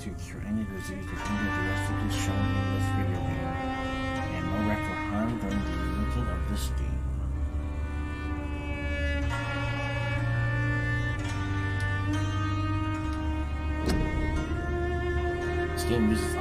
to cure any disease with any of the recipes shown in this video game, and no rectal harm during the making of this game. This game uses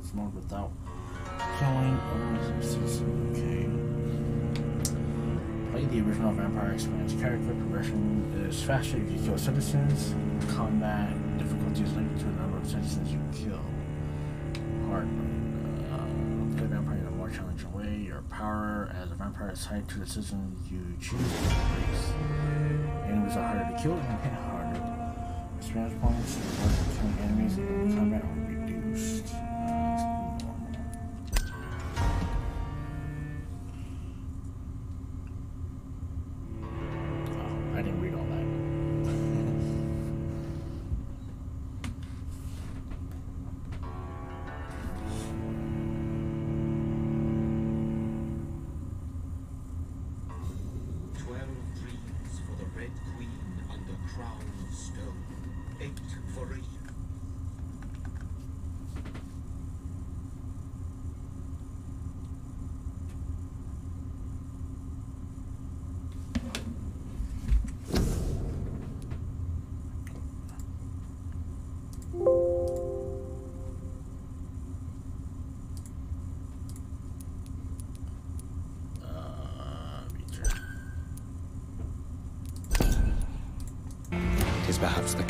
this mode without killing. Okay. Play the original Vampyr experience. Character progression is faster if you kill citizens. Combat difficulty is linked to the number of citizens you kill. Hard. Uh, play Vampyr in a more challenging way. Your power as a vampire is tied to the citizens you choose to embrace. Enemies are harder to kill and hit harder. Experience points killing enemies in combat are reduced.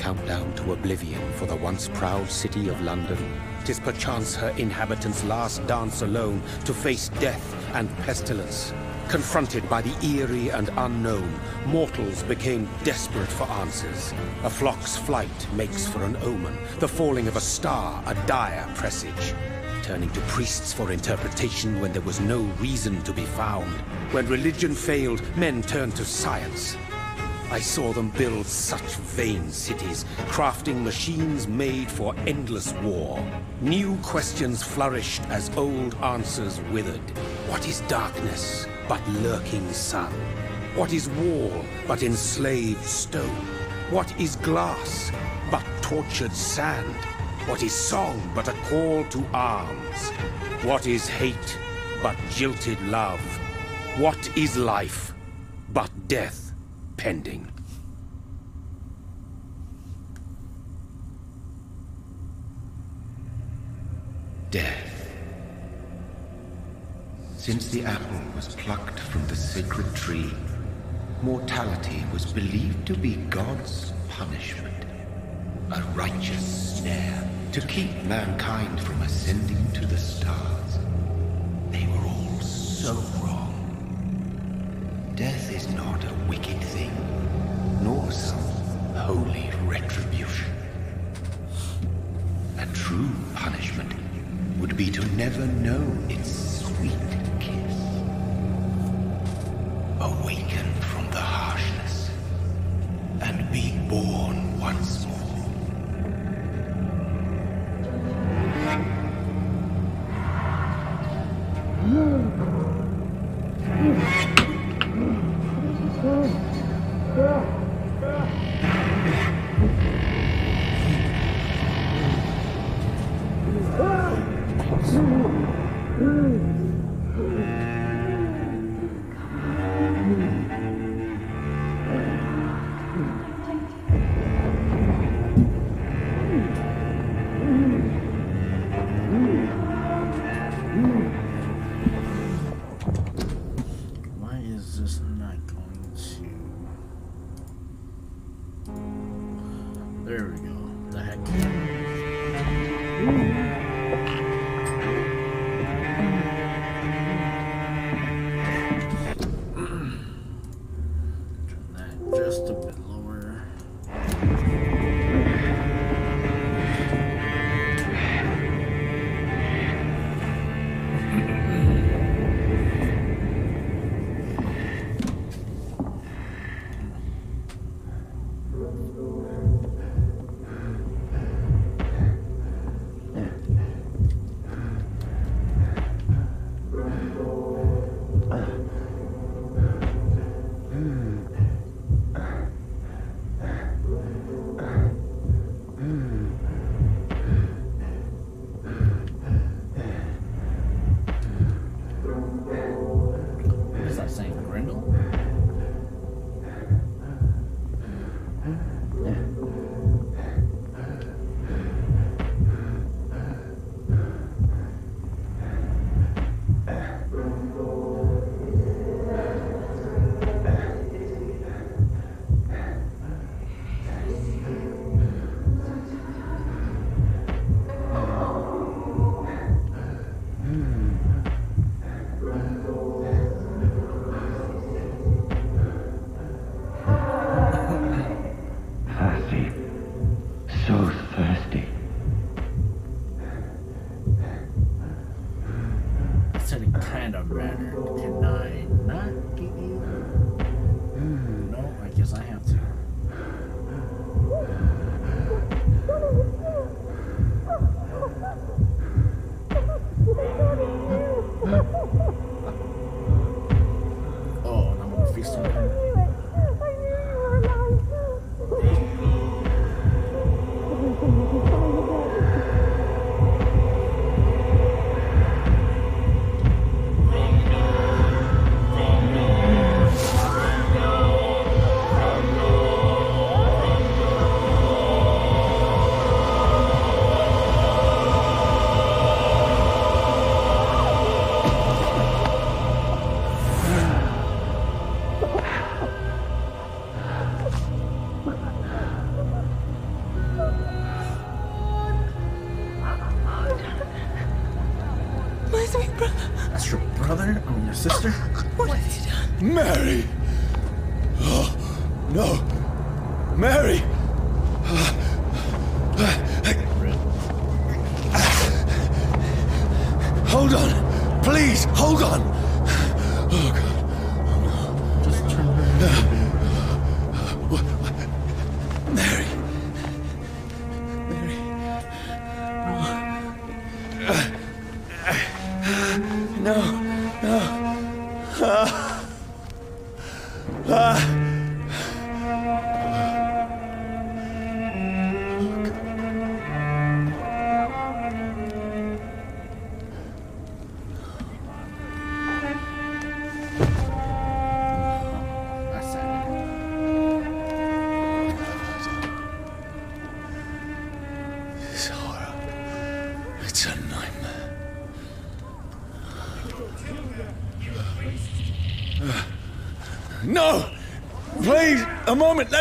Countdown to oblivion for the once proud city of London. Tis perchance her inhabitants' last dance alone to face death and pestilence. Confronted by the eerie and unknown, mortals became desperate for answers. A flock's flight makes for an omen, the falling of a star a dire presage. Turning to priests for interpretation when there was no reason to be found. When religion failed, men turned to science. I saw them build such vain cities, crafting machines made for endless war. New questions flourished as old answers withered. What is darkness but lurking sun? What is wall but enslaved stone? What is glass but tortured sand? What is song but a call to arms? What is hate but jilted love? What is life but death pending. Death. Since the apple was plucked from the sacred tree, mortality was believed to be God's punishment. A righteous snare to keep mankind from ascending to the stars. They were all so is not a wicked thing, nor some holy retribution. A true punishment would be to never know its sweet kiss. Awaken.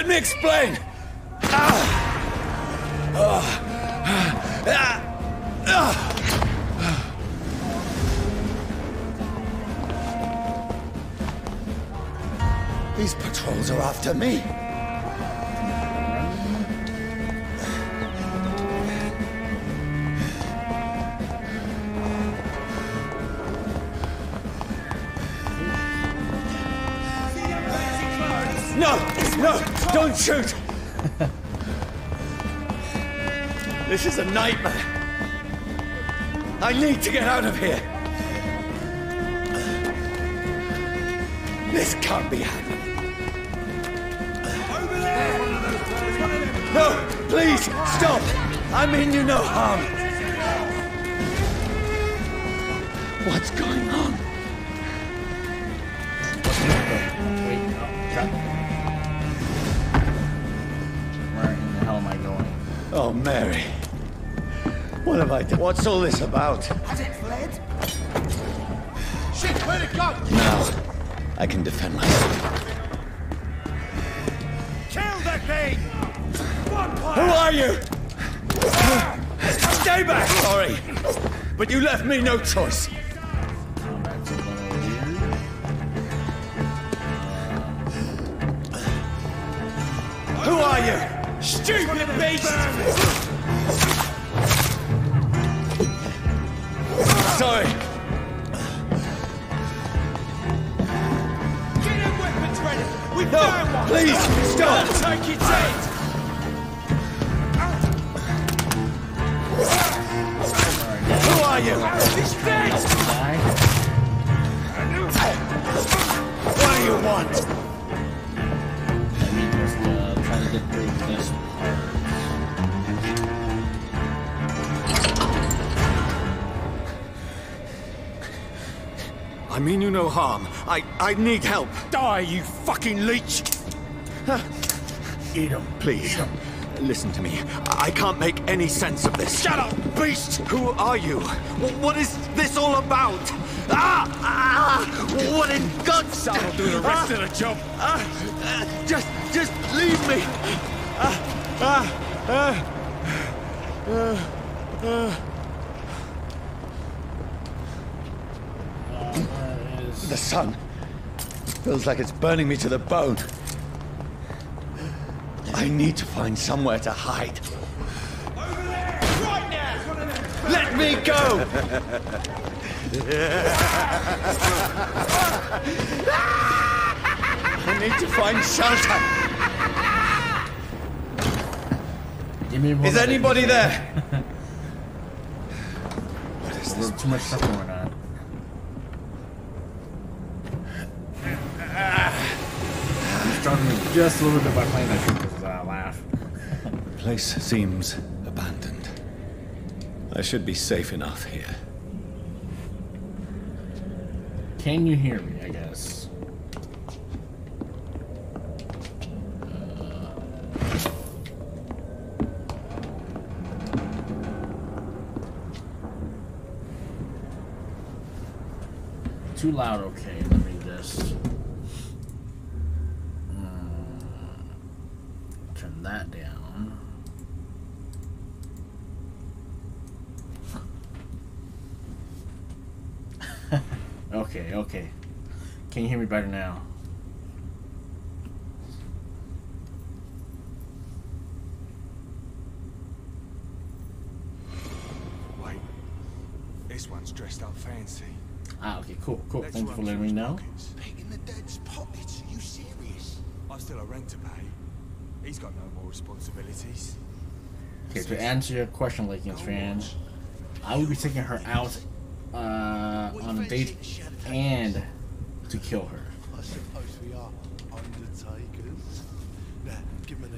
Let me explain! These patrols are after me. Need to get out of here. This can't be happening. Over there! No! Please! Stop! I mean you no harm. What's going on? Where in the hell am I going? Oh, Mary. What have I done? What's all this about? Has it fled? Shit, where'd it go? Now, I can defend myself. Kill the thing! Who are you? Stay back! Sorry, but you left me no choice. Combat's a little weird. Who are you? Stupid beast! Sorry. Get them weapons ready! We No, found one! please, stop! Take its head! Who are you? He's dead! What do you want? Let me just uh, try to get through this I mean you no harm. I I need help. Die, you fucking leech! Eat him. Please, listen to me. I can't make any sense of this. Shut up, beast! Who are you? What is this all about? Ah! ah what in God's name? That'll do the rest of the job. Ah, ah, just, just leave me. Ah, ah, ah, ah, ah. Uh, where is... The sun feels like it's burning me to the bone. I need to find somewhere to hide. Over there! Right now! Let me go! I need to find shelter. Give me one Is anybody there? What is this? Too much stuff going on. I'm struggling just a little bit by playing that trick because uh, I laugh. The place seems abandoned. I should be safe enough here. Can you hear me, I guess? Uh. Too loud, okay. Let me just. Mm, turn that down. Okay. Can you hear me better now? Wait, this one's dressed up fancy. Ah, okay, cool, cool. Let's Thank you for letting me know. Picking the dead's pockets? Are you serious? I've still a rent to pay. He's got no more responsibilities. Okay, to answer your question, Lakins fan, I will be taking her out uh, on a date and to kill her. I suppose we are undertakers. Now, give me the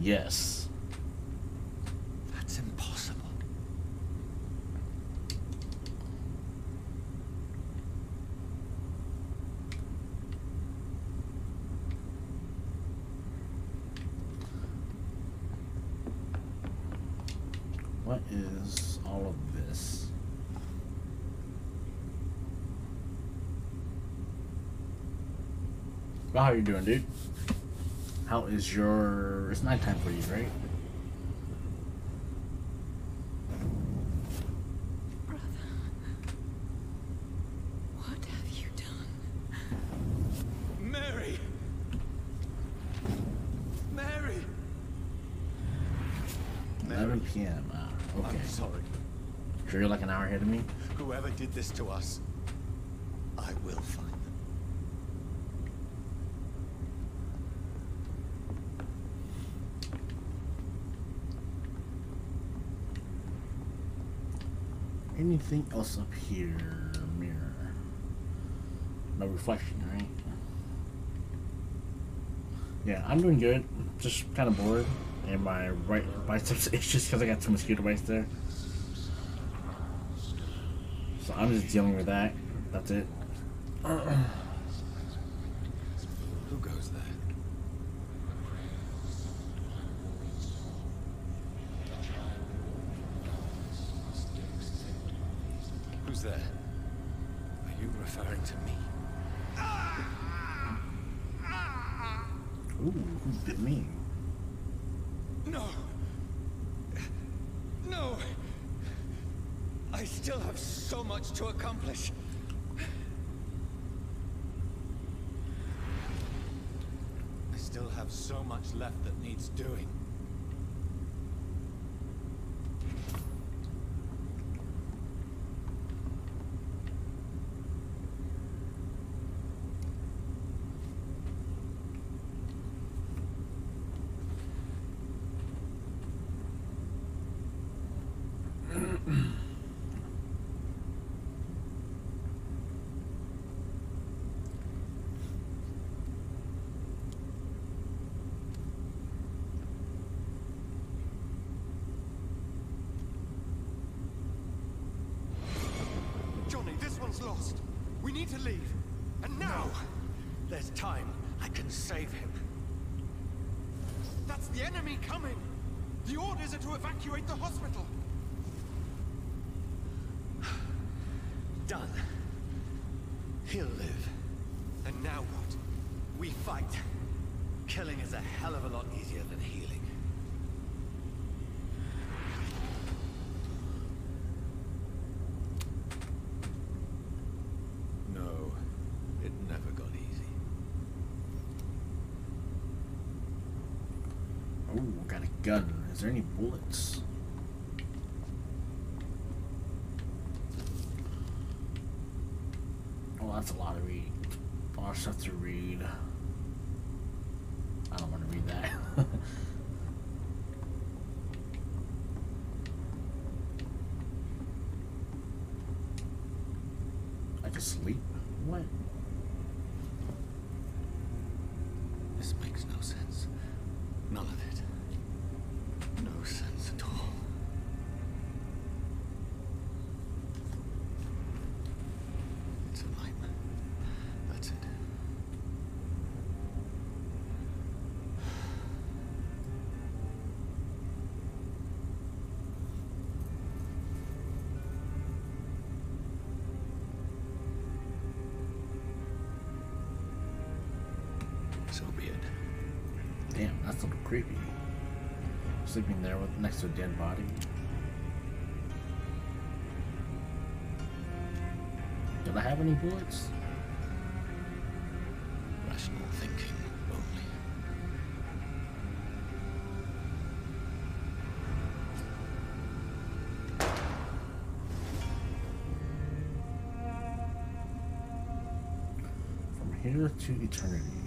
Yes. That's impossible. What is all of this? Well, how you doing, dude? How is your? It's nighttime for you, right? Brother. What have you done? Mary! Mary! 11 p.m. Ah, okay. I'm sorry. Sure, you're like an hour ahead of me. Whoever did this to us, I will find them. Anything else up here? Mirror. No reflection, right? Yeah, I'm doing good. Just kind of bored, and my right biceps is just because I got two mosquito bites there. So I'm just dealing with that. That's it. Who goes there? Who's there? Are you referring to me? Ooh, who bit me? No! No! I still have so much to accomplish. I still have so much left that needs doing. Johnny, this one's lost. We need to leave. And now! There's time. I can save him. That's the enemy coming! The orders are to evacuate the hospital! Done. He'll live. And now what? We fight. Killing is a hell of a lot easier than healing. No, it never got easy. Ooh, got a gun. Is there any bullets? Oh, that's a lot of read. A lot of stuff to read. Creepy. Sleeping there with next to a dead body. Did I have any bullets? Rational thinking only. From here to eternity.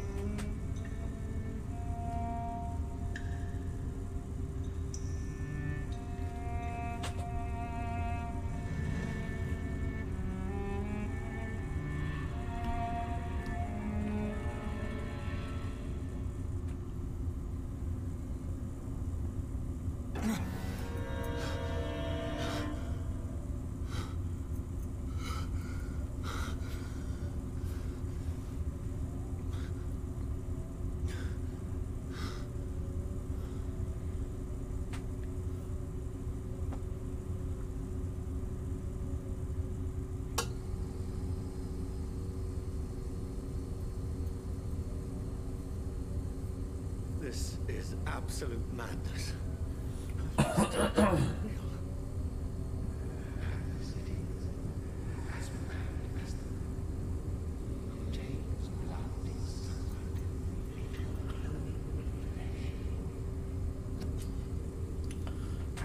Is absolute madness.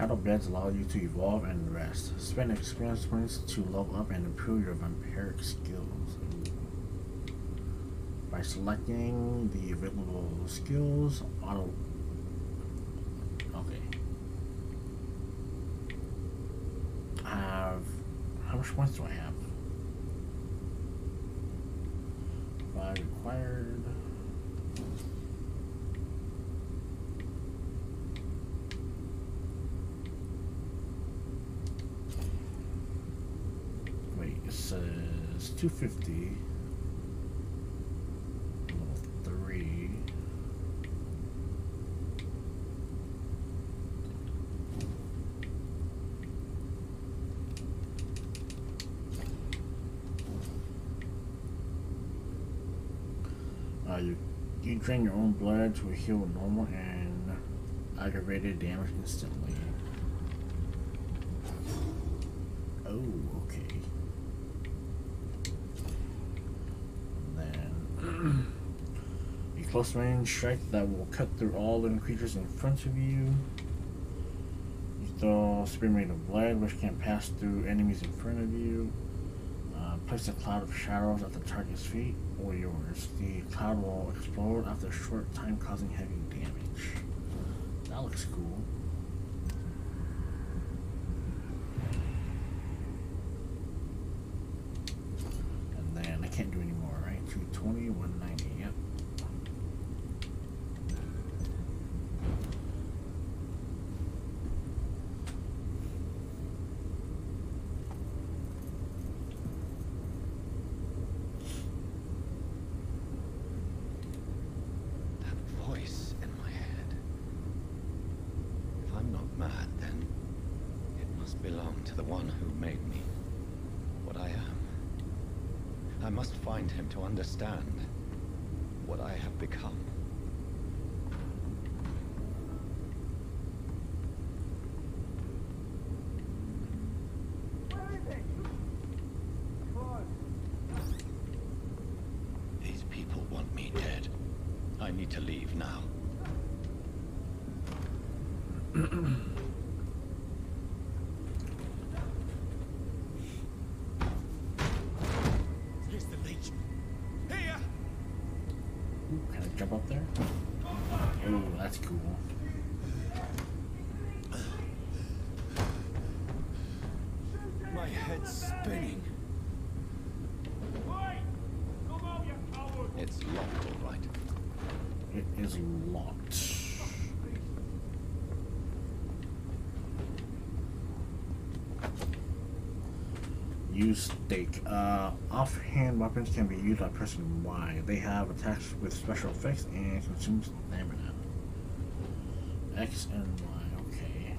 Battle beds allow you to evolve and rest. Spend experience points to level up and improve your vampiric skills. By selecting the available skills, auto. Okay. I have. How much points do I have? Five required. Wait, it says 250. Level 3. Uh, you, drain your own blood to heal normal and aggravated damage instantly. Oh, okay. Then a close range strike that will cut through all living creatures in front of you. You throw spear made of blood, which can pass through enemies in front of you. Place a cloud of shadows at the target's feet or yours. The cloud will explode after a short time, causing heavy damage. That looks cool. And then I can't do any more, right? 220, 190, yep. That voice in my head. If I'm not mad, then it must belong to the one who made me what I am. I must find him to understand what I have become. These people want me dead. I need to leave now. Here's the leech. Here! Ooh, can I jump up there? Oh, that's cool. My head's spinning. It's locked, all right. It is locked. Use stake. Uh, offhand weapons can be used by pressing Y. They have attacks with special effects and consume stamina. X and Y. Okay.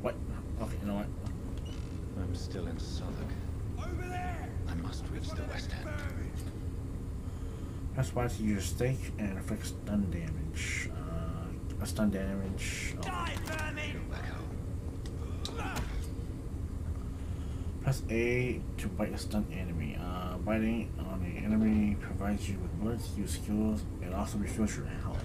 What? Okay, you know what? I'm still in Southwark. Over there! I must reach the West End. Use stake and affect stun damage. Uh, a stun damage. oh. Press A to bite a stunned enemy. Uh, biting on an enemy provides you with bullets, use skills, and also refills your health.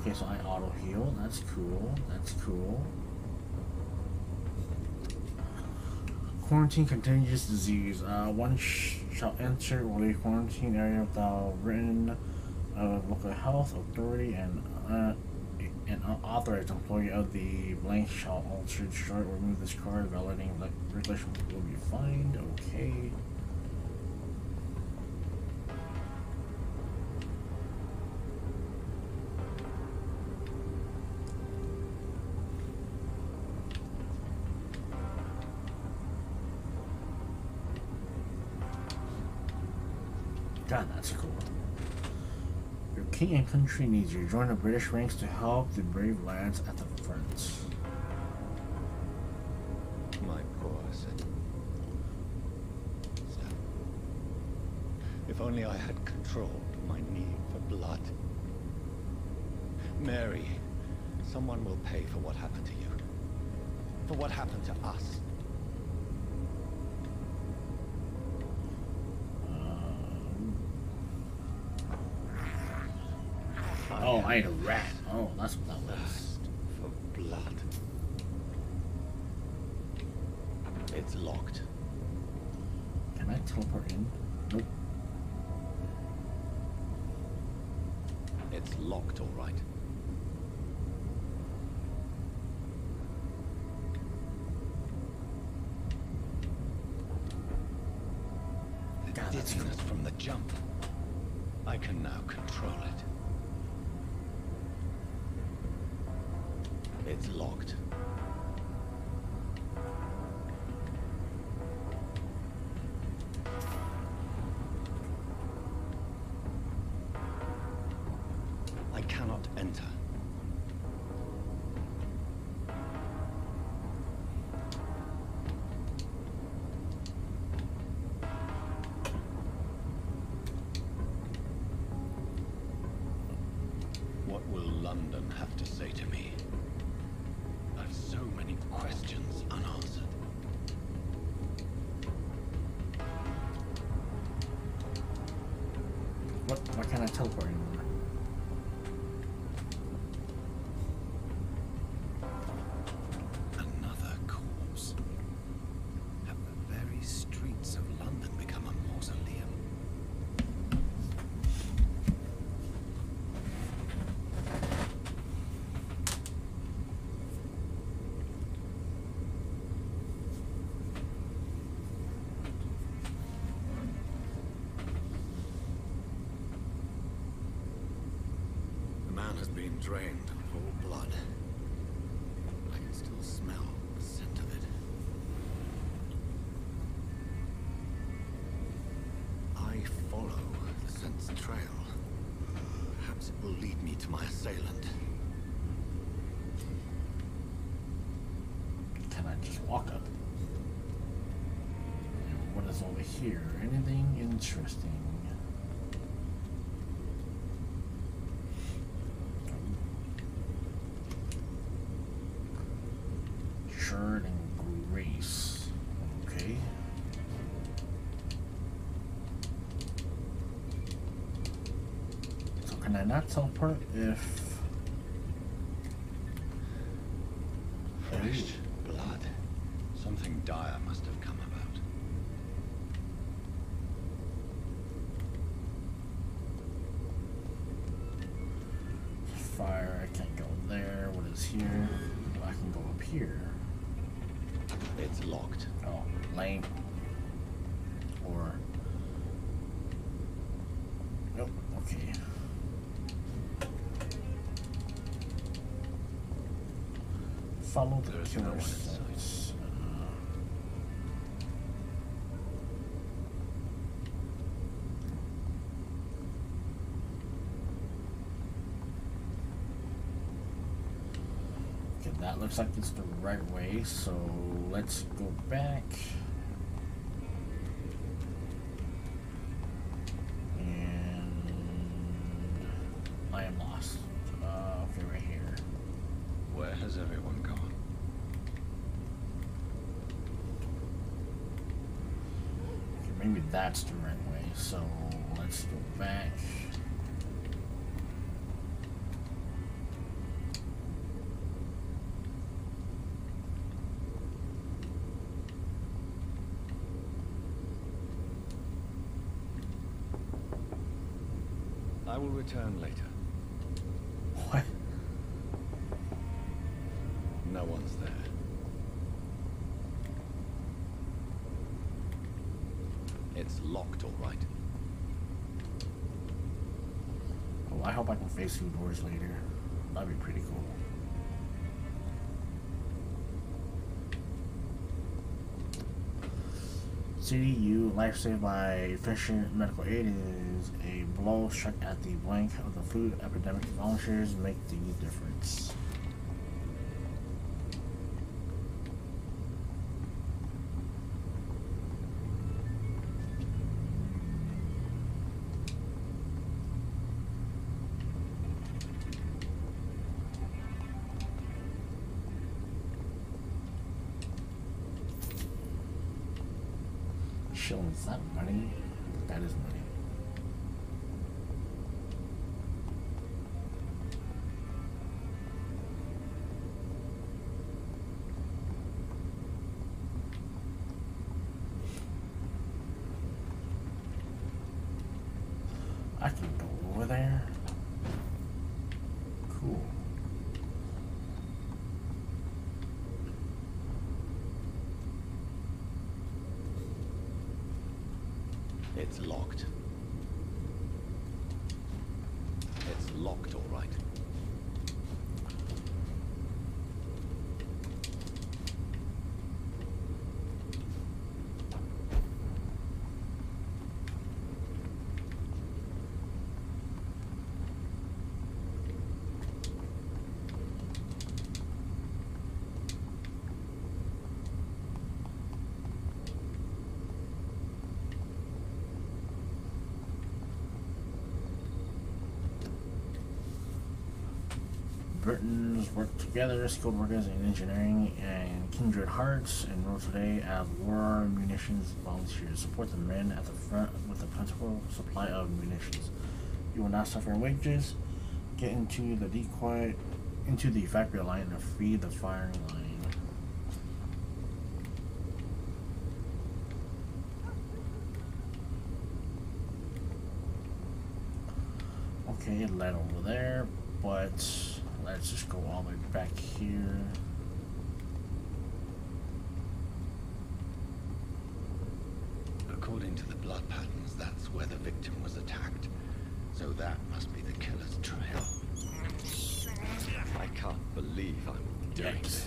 Okay, so I auto heal. That's cool. That's cool. Quarantine contagious disease. Uh, one sh shall enter or quarantine area without written uh, local health authority and uh, an unauthorized employee of the blank shall alter, destroy, or remove this card. Validating like regulation will be fined. Okay. King and country needs you. Join the British ranks to help the brave lads at the front. My poor. Sir. If only I had controlled my need for blood. Mary, someone will pay for what happened to you. For what happened to us. I ate a rat. Oh, that's what that was. For blood. It's locked. Can I teleport in? Nope. It's locked, all right. The God, that's from the jump. I can now control it. It's locked. Why can't I teleport anymore? Another corpse. Have the very streets of London become a mausoleum? The man has drained of all blood. I can still smell the scent of it. I follow the scent's trail. Perhaps it will lead me to my assailant. Can I just walk up? What is over here? Anything interesting? Shirt and grace. Okay. So can I not teleport if Fresh blood. Something dire must have come about. fire? I can't go there. What is here? I can go up here. It's locked. Oh, lane. Or. Nope, okay. Follow the There's no one in sight. steps. Uh, Okay, that looks like it's the right way, so let's go back. Will return later. What? No one's there. It's locked, all right. Oh, I hope I can face two doors later. That'd be pretty cool. CDU Life Saved by Fisher Medical Aid is a blow struck at the blank of the food epidemic. Volunteers make the difference. Is that money? That is money. I can go over there. Cool. It's locked. It's locked, all right. Britons work together, skilled workers in engineering and kindred hearts, and enroll today as war munitions volunteers. Support the men at the front with a plentiful supply of munitions. You will not suffer wages. Get into the decoy, into the factory line and free the firing line. Okay, led over there, but just go all the way back here. According to the blood patterns, that's where the victim was attacked. So that must be the killer's trail. I can't believe I'm doing Yikes. this.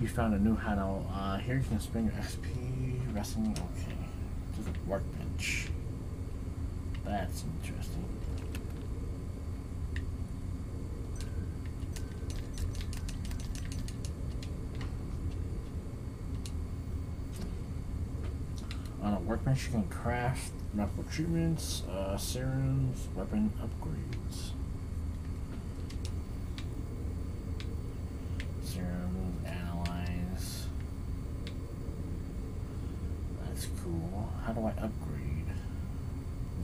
You found a new hideout. Uh, here you can spend your XP resting. Okay. To the workbench. That's interesting. On a workbench, you can craft medical treatments, uh, serums, weapon upgrades. Serums, analyze. That's cool. How do I upgrade?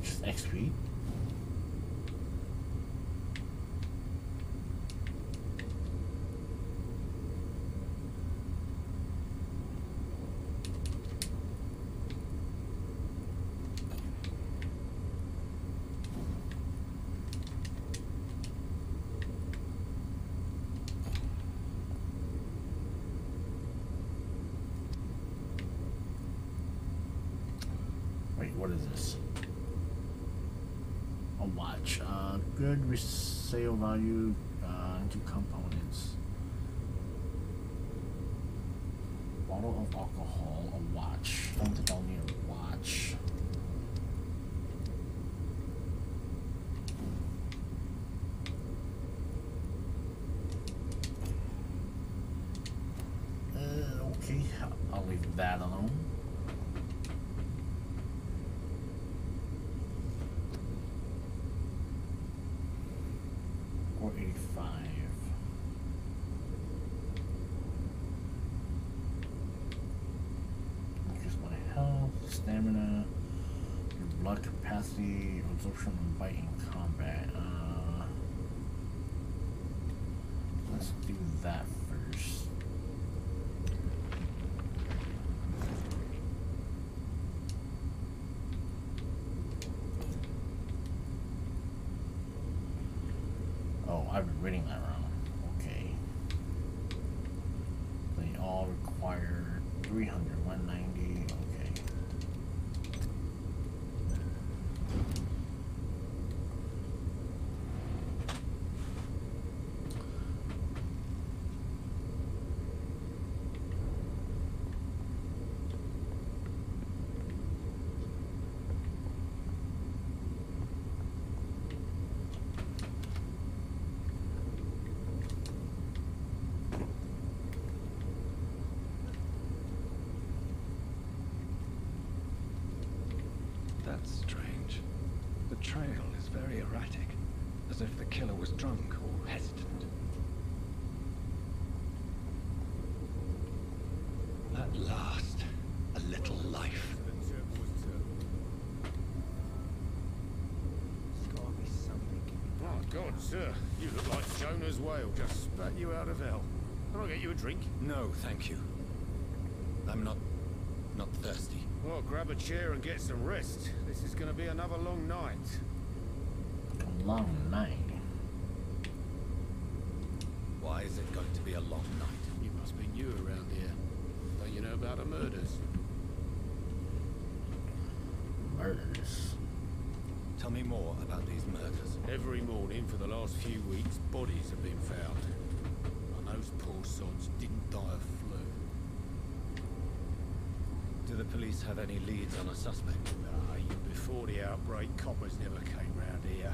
Just XP? Wait, what is this? A watch. Uh, good resale value uh, into components. bottle of alcohol, a watch. Don't don't need a watch. Uh, okay, I'll leave that alone. Four eighty-five. Increase my health, stamina, your blood capacity, absorption and bite in combat. Uh, let's do that first. Oh, I've been reading that wrong. Okay. They all require 300, 190. Okay. That's strange. The trail is very erratic, as if the killer was drunk or hesitant. At last, a little life. Oh, God, sir. You look like Jonah's whale just spat you out of hell. Can I get you a drink? No, thank you. I'm not... not thirsty. Well, grab a chair and get some rest. This is going to be another long night. A long night. Why is it going to be a long night? You must be new around here. Don't you know about the murders? Murders. Tell me more about these murders. Every morning for the last few weeks, bodies have been found. And those poor sods didn't die of flu. Do the police have any leads on a suspect? Aye, before the outbreak, coppers never came round here.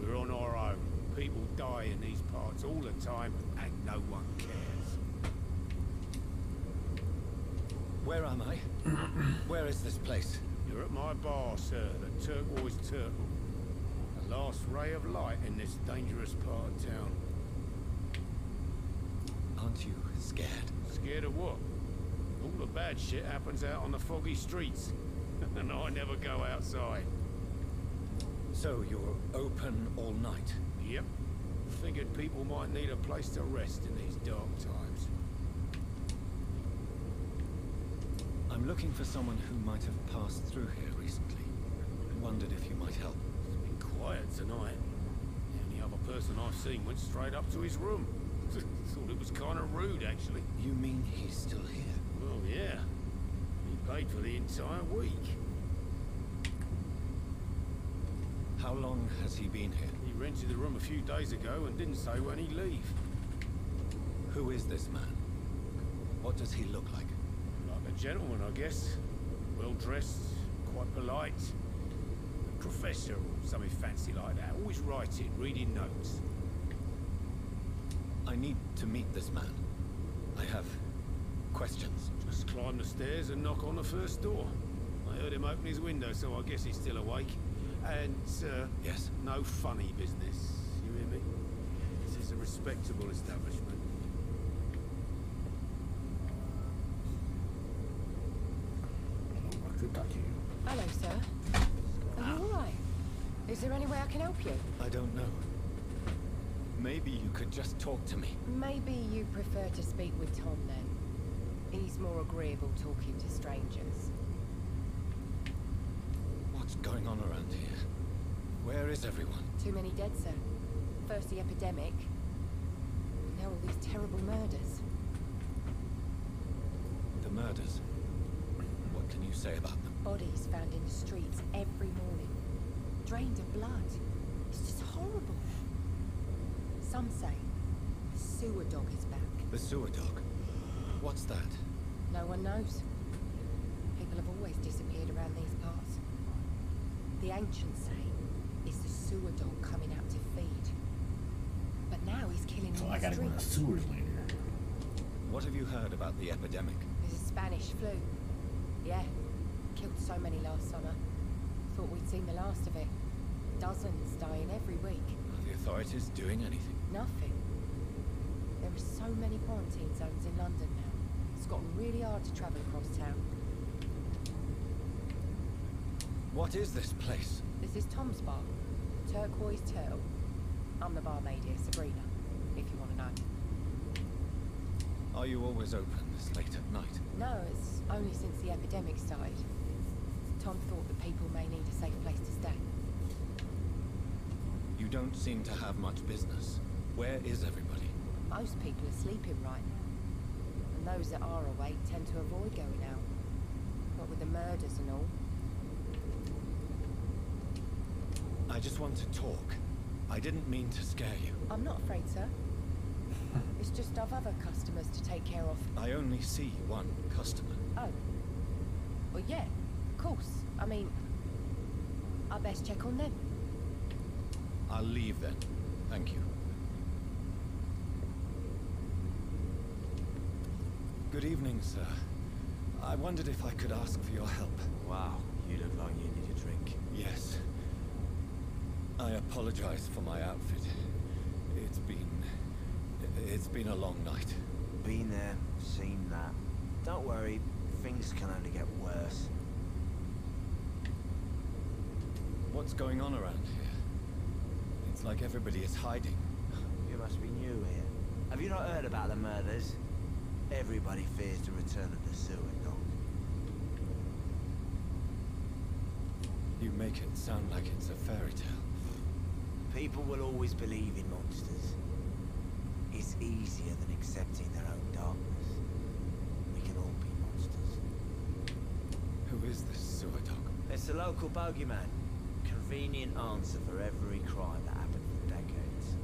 We're on our own. People die in these parts all the time, and no one cares. Where am I? Where is this place? You're at my bar, sir, the Turquoise Turtle. The last ray of light in this dangerous part of town. Aren't you scared? Scared of what? All the bad shit happens out on the foggy streets. and I never go outside. So you're open all night? Yep. Figured people might need a place to rest in these dark times. I'm looking for someone who might have passed through here recently. Wondered if you might help. It's been quiet tonight. The only other person I've seen went straight up to his room. Thought it was kind of rude, actually. You mean he's still here? Yeah. He paid for the entire week. How long has he been here? He rented the room a few days ago and didn't say when he'd leave. Who is this man? What does he look like? Like a gentleman, I guess. Well dressed, quite polite. A professor or something fancy like that. Always writing, reading notes. I need to meet this man. I have questions. Just climb the stairs and knock on the first door. I heard him open his window, so I guess he's still awake. And, uh, Yes? no funny business. You hear me? This is a respectable establishment. I could talk to you. Hello, sir. Are you alright? Is there any way I can help you? I don't know. Maybe you could just talk to me. Maybe you prefer to speak with Tom then. He's more agreeable talking to strangers. What's going on around here? Where is everyone? Too many dead, sir. First the epidemic, now all these terrible murders. The murders. What can you say about them? Bodies found in the streets every morning. Drained of blood. It's just horrible. Some say the sewer dog is back. The sewer dog. What's that? No one knows. People have always disappeared around these parts. The ancients say it's the sewer dog coming out to feed. But now he's killing So in I the gotta go in the streets. sewers later. What have you heard about the epidemic? There's a Spanish flu. Yeah. Killed so many last summer. Thought we'd seen the last of it. Dozens dying every week. Are the authorities doing anything? Nothing. There are so many quarantine zones in London now. It's gotten really hard to travel across town. What is this place? This is Tom's bar. Turquoise Turtle. I'm the barmaid here, Sabrina, if you want to know. Are you always open this late at night? No, it's only since the epidemic started. Tom thought that people may need a safe place to stay. You don't seem to have much business. Where is everybody? Most people are sleeping right now. And those that are awake tend to avoid going out. What with the murders and all. I just want to talk. I didn't mean to scare you. I'm not afraid, sir. It's just I've other customers to take care of. I only see one customer. Oh. Well, yeah, of course. I mean, I best check on them. I'll leave then. Thank you. Good evening, sir. I wondered if I could ask for your help. Wow, you look like you need a drink. Yes. I apologize for my outfit. It's been... It's been a long night. Been there, seen that. Don't worry, things can only get worse. What's going on around here? It's like everybody is hiding. You must be new here. Have you not heard about the murders? Everybody fears the return of the sewer dog. You make it sound like it's a fairy tale. People will always believe in monsters. It's easier than accepting their own darkness. We can all be monsters. Who is this sewer dog? It's the local bogeyman. Convenient answer for every crime that happened for decades.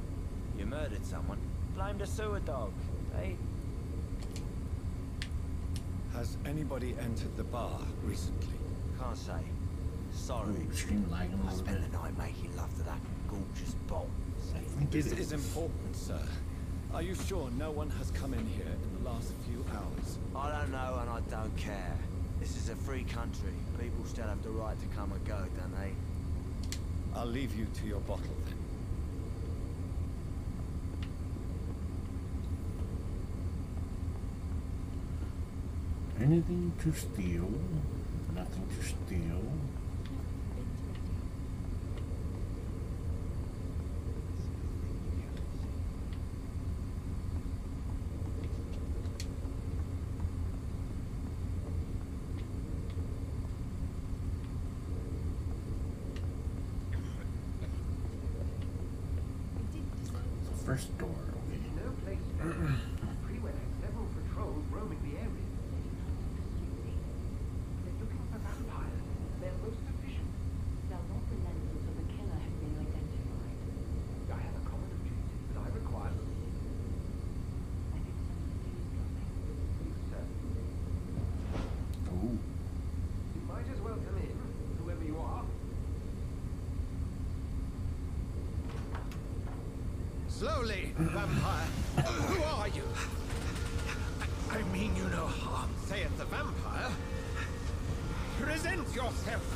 You murdered someone, blame the sewer dog. Hey, Has anybody entered the bar recently? can't say. Sorry. Ooh, stream lagging a I spent bit. the night making love to that gorgeous bomb. I think This it is important, sir. Are you sure no one has come in here in the last few hours? I don't know and I don't care. This is a free country. People still have the right to come and go, don't they? I'll leave you to your bottle then. Anything to steal? Nothing to steal. The first door. Okay. No place better. Priwen has several patrols roaming the area. They're looking for vampires. They're most efficient. They'll not relent until the killer has been identified. I have a common objective, but I require them. I think someone is coming. Please, sir. Ooh. You might as well come in, whoever you are. Slowly, vampire. Who are you? I mean you no harm, saith the vampire. Present yourself.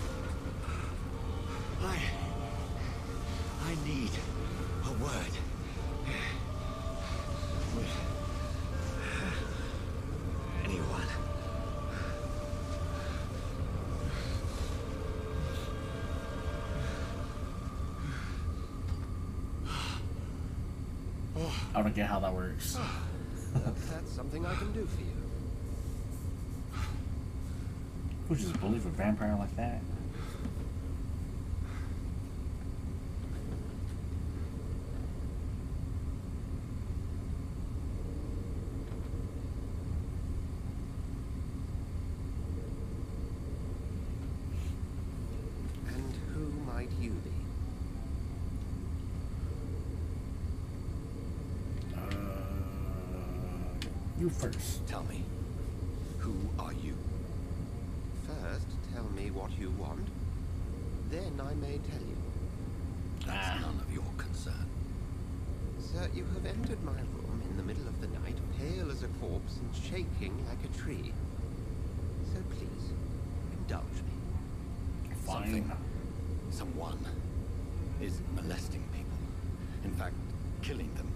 Don't get how that works. That's, something I can do for you. Who just believe a vampire like that? And who might you be? Uh, you first. Tell me, who are you? First, tell me what you want. Then I may tell you. That's ah. none of your concern. Sir, you have entered my room in the middle of the night, pale as a corpse and shaking like a tree. So please, indulge me. Something, someone, is molesting people. In fact, killing them.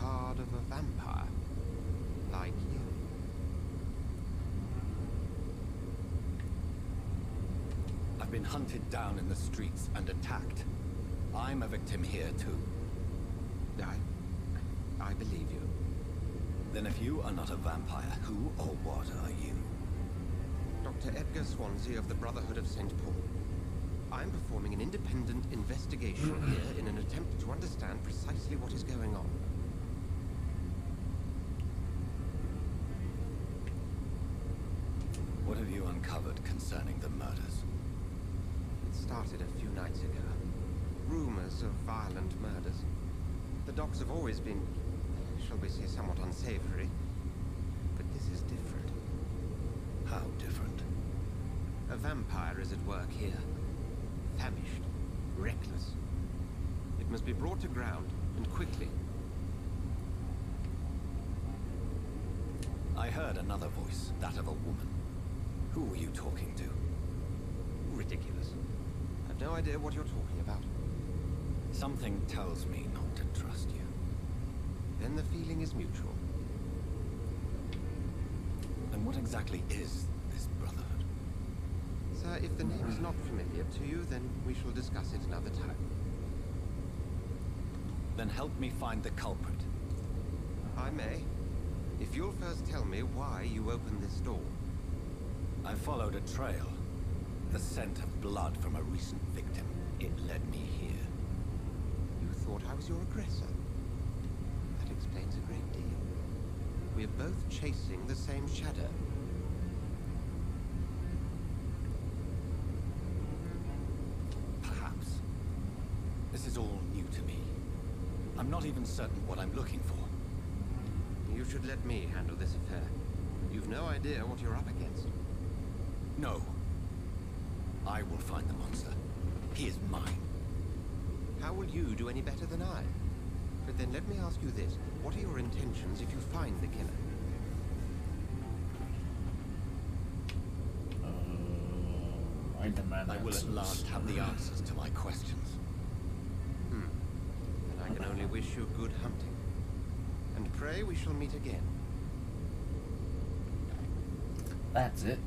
Card of a vampire. Like you. I've been hunted down in the streets and attacked. I'm a victim here, too. I... I believe you. Then if you are not a vampire, who or what are you? Dr. Edgar Swansea of the Brotherhood of St. Paul. I'm performing an independent investigation here in an attempt to understand precisely what is going on. What have you uncovered concerning the murders? It started a few nights ago. Rumors of violent murders. The docks have always been, shall we say, somewhat unsavory. But this is different. How different? A vampire is at work here. Famished. Reckless. It must be brought to ground, and quickly. I heard another voice, that of a woman. Who were you talking to? Ridiculous. I've no idea what you're talking about. Something tells me not to trust you. Then the feeling is mutual. And what exactly is this Brotherhood? Sir, if the name is not familiar to you, then we shall discuss it another time. Then help me find the culprit. I may. If you'll first tell me why you opened this door. I followed a trail. The scent of blood from a recent victim. It led me here. You thought I was your aggressor. That explains a great deal. We're both chasing the same shadow. Perhaps. This is all new to me. I'm not even certain what I'm looking for. You should let me handle this affair. You've no idea what you're up against. No. I will find the monster. He is mine. How will you do any better than I? But then let me ask you this. What are your intentions if you find the killer? I demand I will at last have the answers to my questions. Hmm. Then I can only wish you good hunting. And pray we shall meet again. That's it.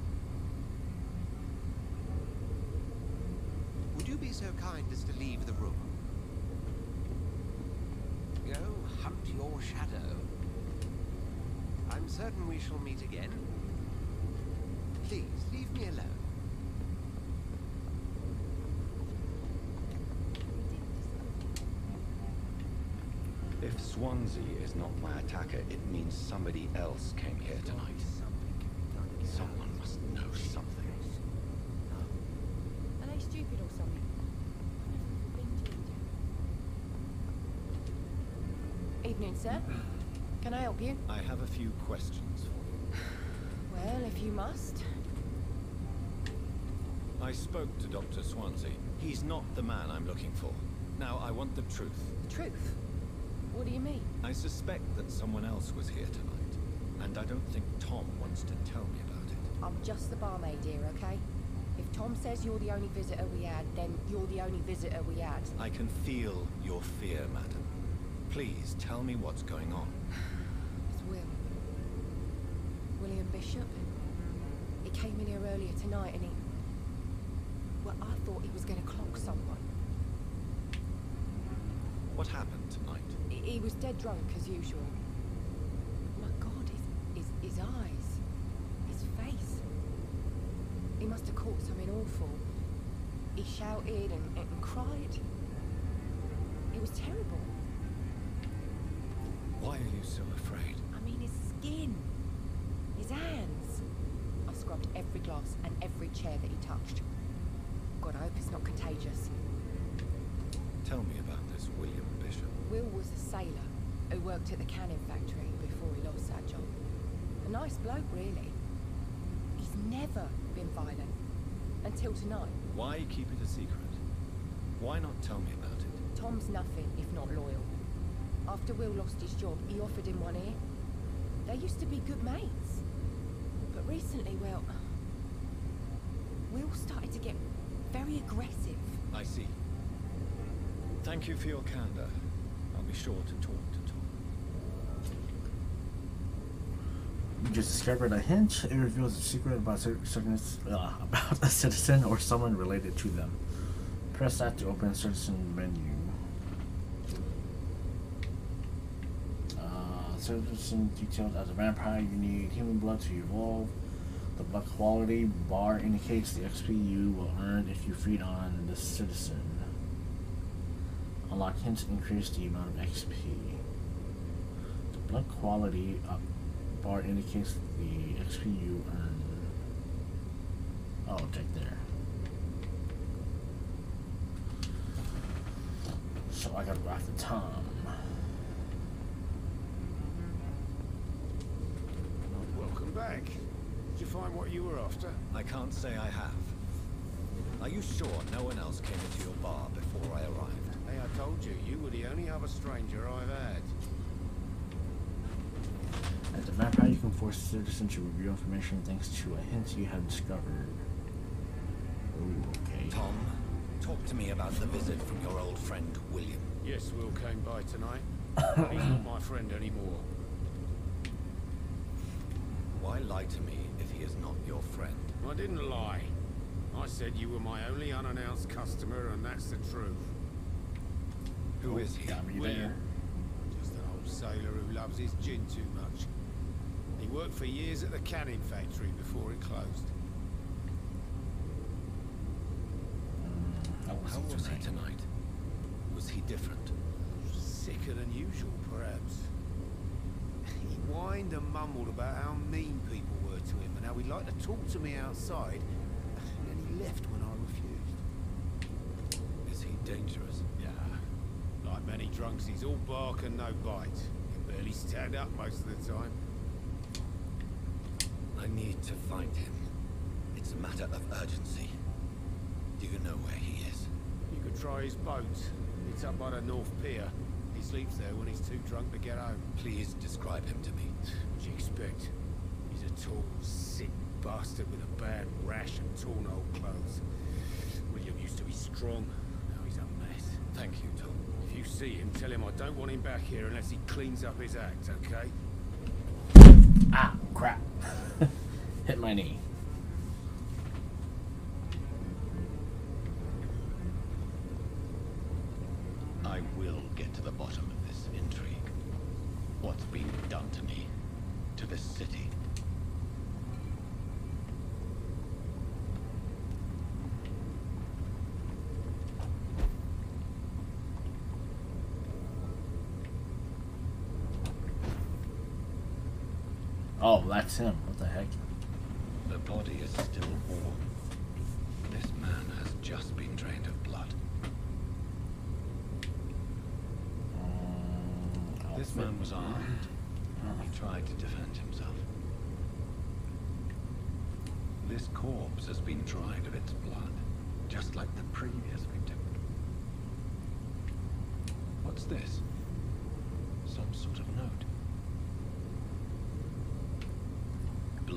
Would you be so kind as to leave the room? Go hunt your shadow. I'm certain we shall meet again. Please, leave me alone. If Swansea is not my attacker, it means somebody else came here tonight. Someone must know something. Are they stupid or something? Good evening, sir. Can I help you? I have a few questions for you. Well, if you must. I spoke to Dr. Swansea. He's not the man I'm looking for. Now, I want the truth. The truth? What do you mean? I suspect that someone else was here tonight, and I don't think Tom wants to tell me about it. I'm just the barmaid here, okay? If Tom says you're the only visitor we had, then you're the only visitor we had. I can feel your fear, madam. Please tell me what's going on. It's Will. William Bishop. He came in here earlier tonight and he... Well, I thought he was going to clock someone. What happened tonight? He, he was dead drunk, as usual. My God, his, his, his eyes. His face. He must have caught something awful. He shouted and, and cried. It was terrible. Why are you so afraid? I mean, his skin. His hands. I scrubbed every glass and every chair that he touched. God, I hope it's not contagious. Tell me about this William Bishop. Will was a sailor. who worked at the cannon factory before he lost that job. A nice bloke, really. He's never been violent. Until tonight. Why keep it a secret? Why not tell me about it? Tom's nothing if not loyal. After Will lost his job, he offered him one ear. They used to be good mates. But recently, well... Will started to get very aggressive. I see. Thank you for your candor. I'll be sure to talk to Tom. You just discovered a hint. It reveals a secret about, certain, uh, about a citizen or someone related to them. Press that to open citizen menu. Uh, citizen details as a vampire, you need human blood to evolve. The blood quality bar indicates the XP you will earn if you feed on the citizen. Unlock hints increase the amount of XP. The blood quality up bar indicates the XP you earn. Oh, check there. So I gotta go after Tom. Welcome back. Did you find what you were after? I can't say I have. Are you sure no one else came into your bar before I arrived? Hey, I told you, you were the only other stranger I've had. As a vampire, you can force citizens to reveal information thanks to a hint you have discovered. Ooh, okay. Tom, talk to me about the visit from your old friend, William. Yes, Will came by tonight. He's not my friend anymore. Why lie to me if he is not your friend? I didn't lie. I said you were my only unannounced customer, and that's the truth. Who is he? There. Just an old sailor who loves his gin too much. He worked for years at the canning factory before it closed. How was he tonight. tonight? Was he different? Sicker than usual, perhaps. He whined and mumbled about how mean people were to him and how he'd like to talk to me outside, and then he left when I refused. Is he dangerous? Yeah. Like many drunks, he's all bark and no bite. Can barely stand up most of the time. I need to find him. It's a matter of urgency. Do you know where he is? You could try his boat. It's up by the North Pier. He sleeps there when he's too drunk to get home. Please describe him to me. What do you expect? Tall, sick bastard with a bad rash and torn old clothes. William used to be strong. Now he's a mess. Thank you, Tom. If you see him, tell him I don't want him back here unless he cleans up his act, okay? Ah, crap. Hit my knee. I will get to the bottom of this intrigue. What's being done to me? To this city? Oh, that's him. What the heck? The body is still warm. This man has just been drained of blood. Um, This man was armed. He tried to defend himself. This corpse has been dried of its blood, just like the previous victim. What's this? Some sort of note.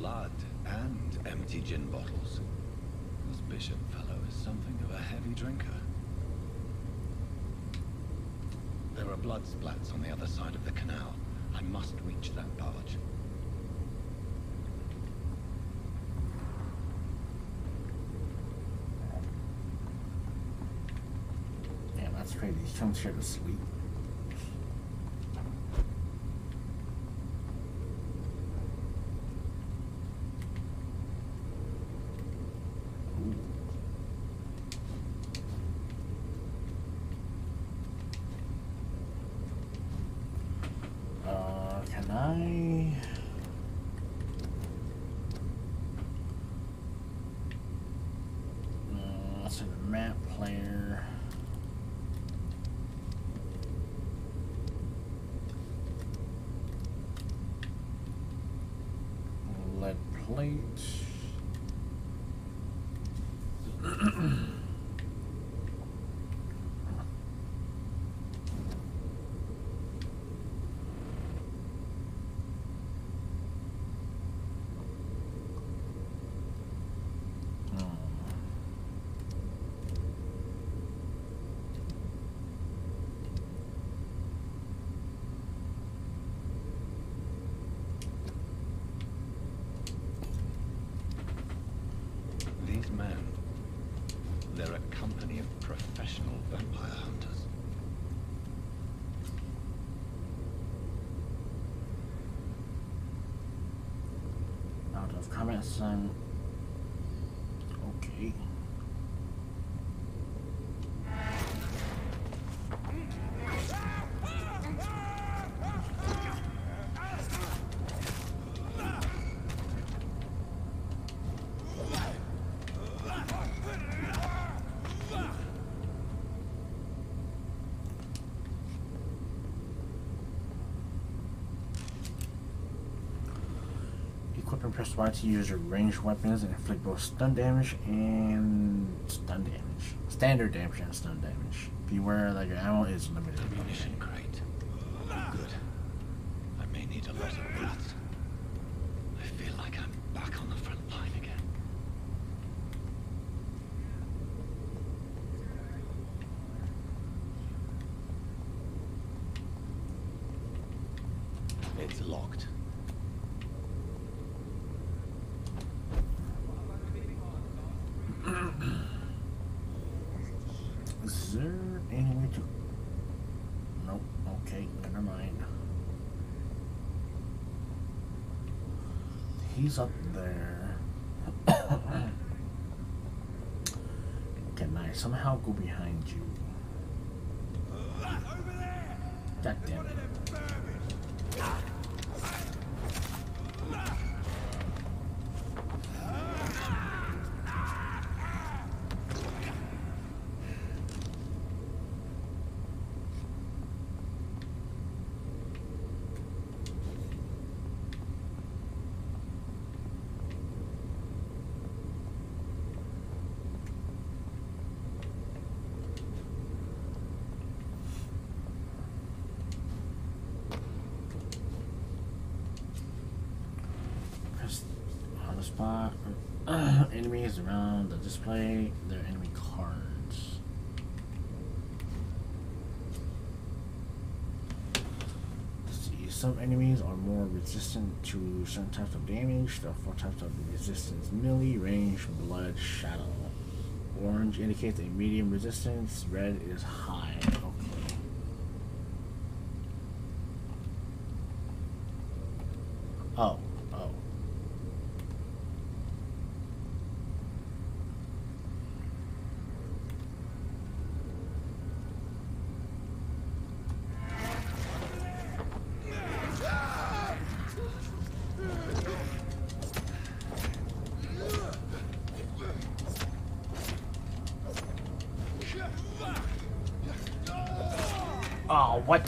Blood and empty gin bottles. This bishop fellow is something of a heavy drinker. There are blood splats on the other side of the canal. I must reach that barge. Damn, that's crazy. He comes here to sleep. I let's uh, see map player. Lead plate. Vampire hunters. Out of son. Okay. Equip and press Y to use your ranged weapons and inflict both stun damage and stun damage. Standard damage and stun damage. Beware that your ammo is limited. Ammunition crate. Good. I may need a lot of that. I feel like I'm back on the front line again. It's locked. Is there any way to... Nope. Okay, never mind. He's up there. Can I somehow go behind you? God damn it. Press on the spot. Enemies around the display their enemy cards. Let's see. Some enemies are more resistant to certain types of damage. There are four types of resistance melee, range, blood, shadow. Orange indicates a medium resistance, red is high. Okay. Oh, oh. Oh, what?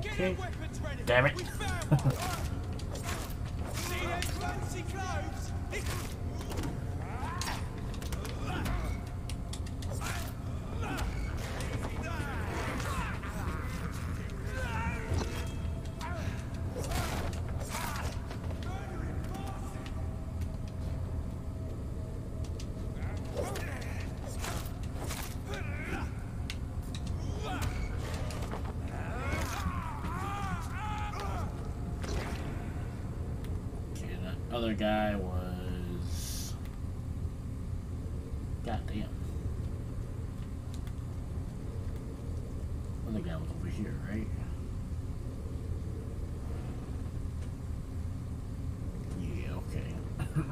Okay. Damn it. See them fancy clothes? Okay, that other guy was. God damn. Other guy was over here, right? Yeah, okay.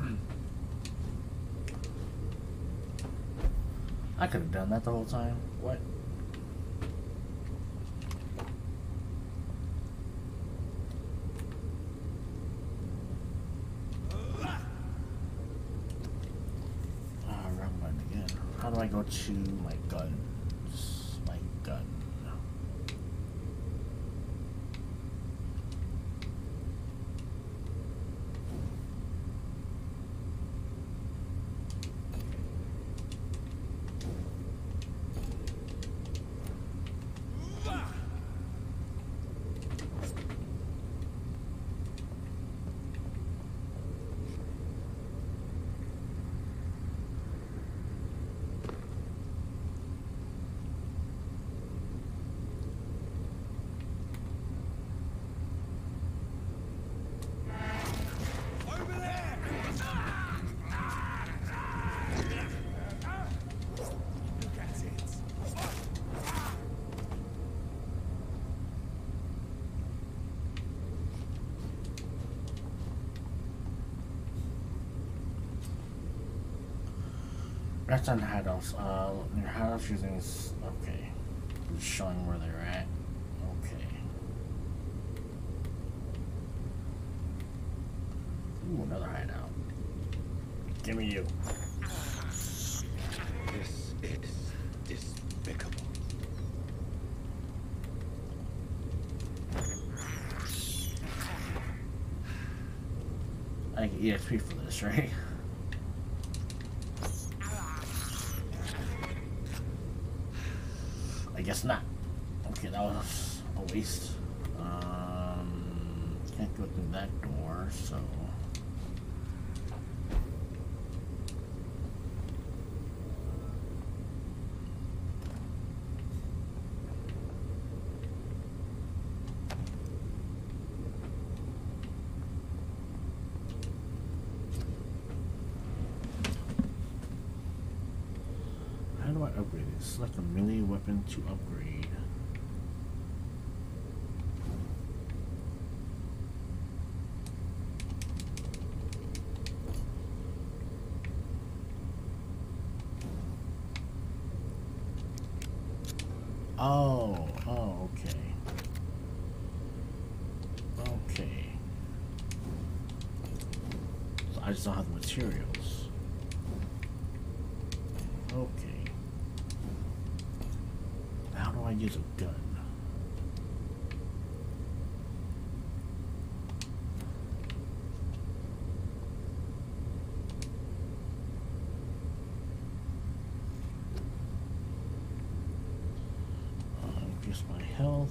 I could have done that the whole time. What? Ah, wrong button again. How do I go to my guns? My gun. That's on Hados. Uh, your Hados using is okay. Just showing where they're at. Okay. Ooh, another hideout. Give me you. This is despicable. I get EXP for this, right? I guess not. Okay, that was a waste. Um, can't go through that door, so. How do I upgrade this? Select a melee weapon to upgrade. Oh, oh, okay. Okay. So I just don't have the materials. Okay. How do I use a gun? Uh, increase my health.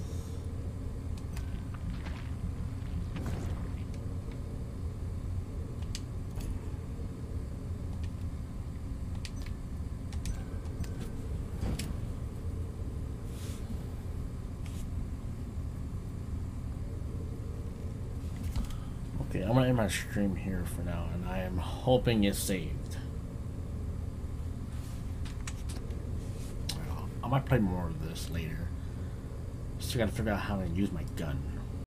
Okay, I'm gonna end my stream here for now, and I am hoping it's saved. I might play more of this later. Still gotta figure out how to use my gun.